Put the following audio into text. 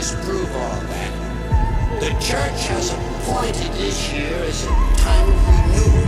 Disprove all that. The church has appointed this year as a time of renewal